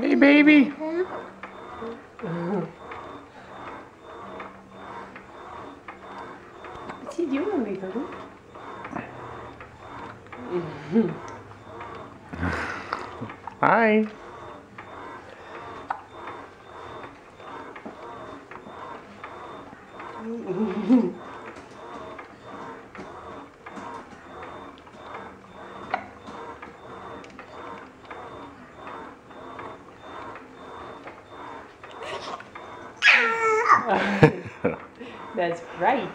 Hey, baby. What's he doing, baby? Hi. That's right.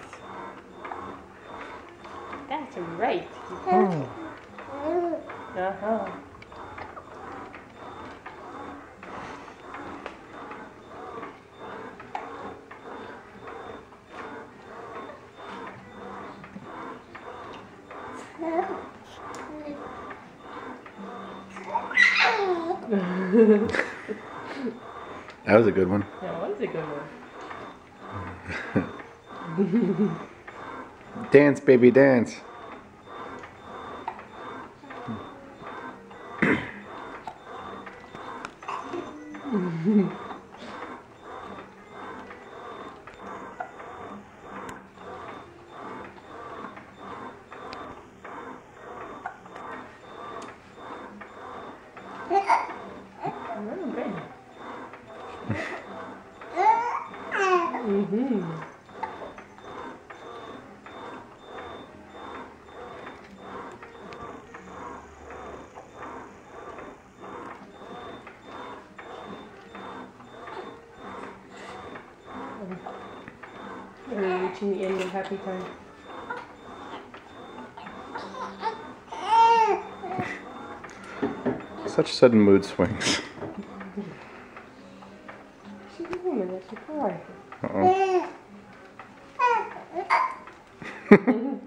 That's right. Oh. Uh-huh. That was a good one. That was a good one. Dance, baby, dance. Oh, good. Mm-hmm. We're reaching the end of happy time. Such sudden mood swings. Woman, that's a boy. Uh oh.